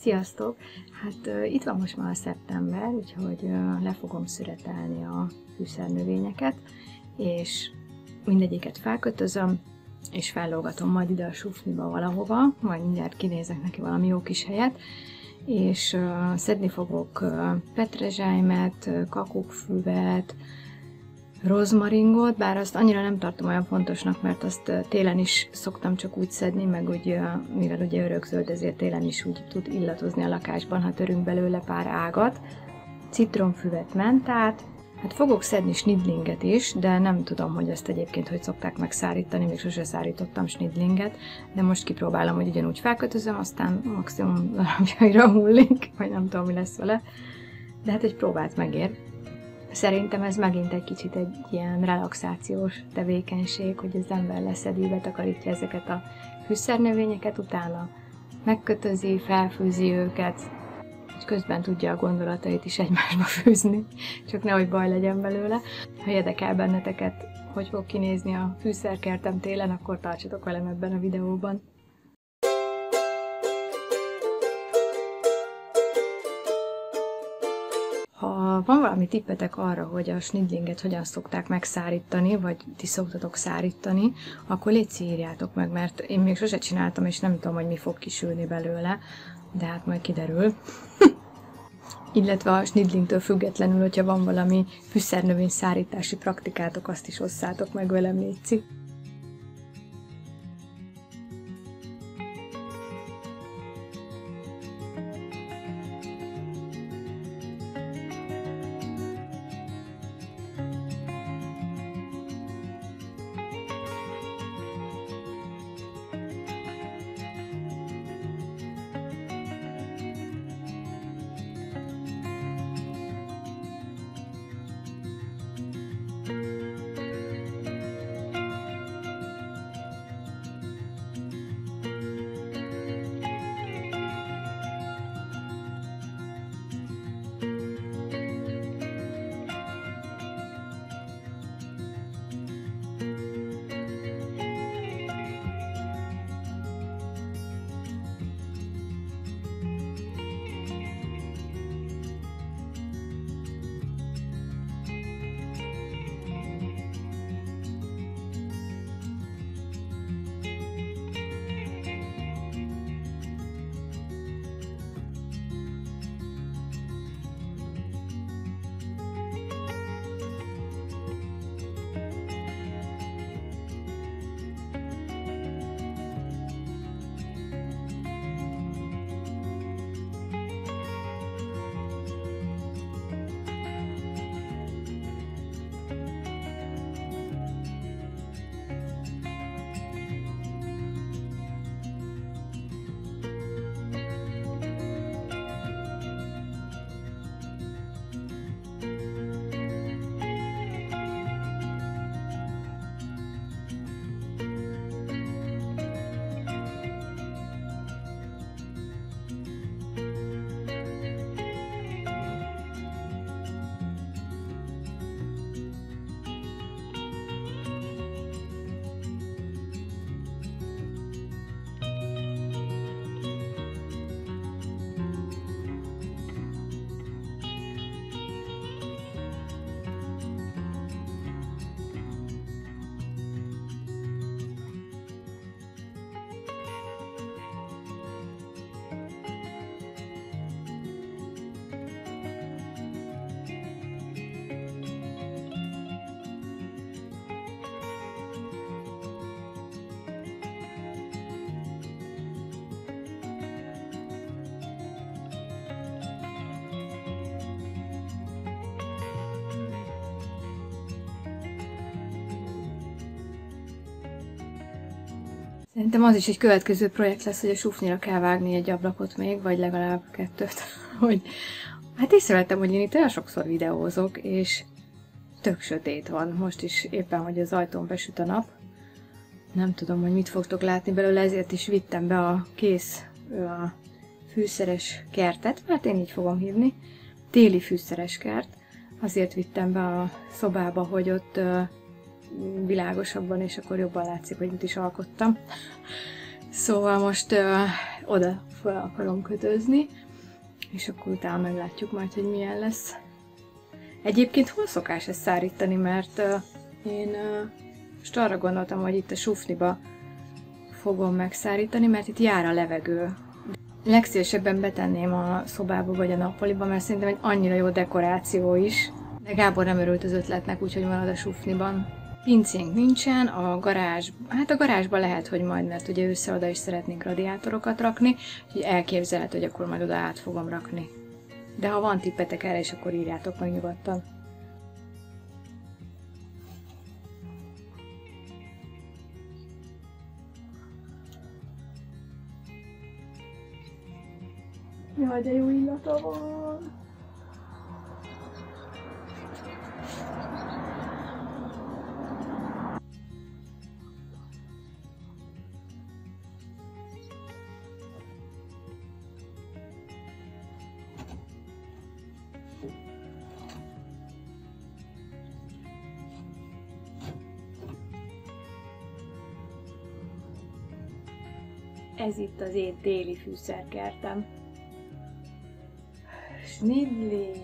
Sziasztok! Hát itt van most már szeptember, úgyhogy le fogom szüretelni a fűszernövényeket, és mindegyiket felkötözöm, és fellógatom majd ide a sufniba valahova, majd mindjárt kinézek neki valami jó kis helyet, és szedni fogok petrezsájmet, kakukkfüvet, rozmaringot, bár azt annyira nem tartom olyan fontosnak, mert azt télen is szoktam csak úgy szedni, meg úgy, mivel ugye örökzöld, ezért télen is úgy tud illatozni a lakásban, ha törünk belőle pár ágat. Citromfüvet, mentát, Hát fogok szedni snidlinget is, de nem tudom, hogy ezt egyébként hogy szokták megszárítani, még sose szárítottam snidlinget, de most kipróbálom, hogy ugyanúgy felkötözöm, aztán maximum darabjaira hullik, vagy nem tudom, mi lesz vele. De hát egy próbát megér. Szerintem ez megint egy kicsit egy ilyen relaxációs tevékenység, hogy az ember leszedi, betakarítja ezeket a fűszernövényeket, utána megkötözi, felfűzi őket, és közben tudja a gondolatait is egymásba fűzni, csak nehogy baj legyen belőle. Ha érdekel benneteket, hogy fog kinézni a fűszerkertem télen, akkor tartsatok velem ebben a videóban. Ha van valami tippetek arra, hogy a snidlinget hogyan szokták megszárítani, vagy ti szoktatok szárítani, akkor légy írjátok meg, mert én még sose csináltam, és nem tudom, hogy mi fog kisülni belőle, de hát majd kiderül. Illetve a snidlingtől függetlenül, hogyha van valami fűszernövény szárítási praktikátok, azt is osszátok meg velem, légy Szerintem az is egy következő projekt lesz, hogy a sufnira kell vágni egy ablakot még, vagy legalább kettőt. hogy hát észrevettem, hogy én itt olyan sokszor videózok, és tök sötét van. Most is éppen, hogy az ajtón besüt a nap. Nem tudom, hogy mit fogtok látni belőle, ezért is vittem be a kész a fűszeres kertet, mert én így fogom hívni. Téli fűszeres kert. Azért vittem be a szobába, hogy ott világosabban, és akkor jobban látszik, hogy mit is alkottam. Szóval most ö, oda fel akarom kötözni, és akkor utána meglátjuk majd, hogy milyen lesz. Egyébként hol szokás ezt szárítani, mert ö, én ö, most arra gondoltam, hogy itt a sufniba fogom megszárítani, mert itt jár a levegő. Legszívesebben betenném a szobába vagy a nappaliba, mert szerintem egy annyira jó dekoráció is. De Gábor nem örült az ötletnek, úgyhogy marad a sufniban. Pincénk nincsen, a garázs, hát a garázsban lehet, hogy majd, mert ugye össze oda is szeretnénk radiátorokat rakni, úgyhogy elképzelhető, hogy akkor majd oda át fogom rakni. De ha van tippetek erre is, akkor írjátok meg nyugodtan. Jaj, de jó illata van! Ez itt az én téli fűszerkertem. Snidling,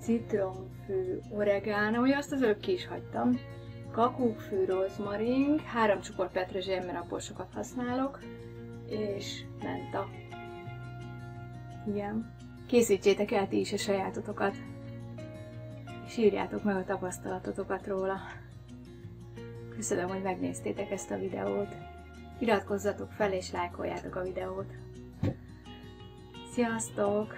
citromfű, oregano, ugye azt az előbb ki is hagytam. Kakukfű, rozmaring, három csuport petrezselyem, mert abból sokat használok, és menta. Igen. Készítsétek el ti is a sajátotokat, és írjátok meg a tapasztalatotokat róla. Köszönöm, hogy megnéztétek ezt a videót. Iratkozzatok fel és lájkoljátok a videót. Sziasztok!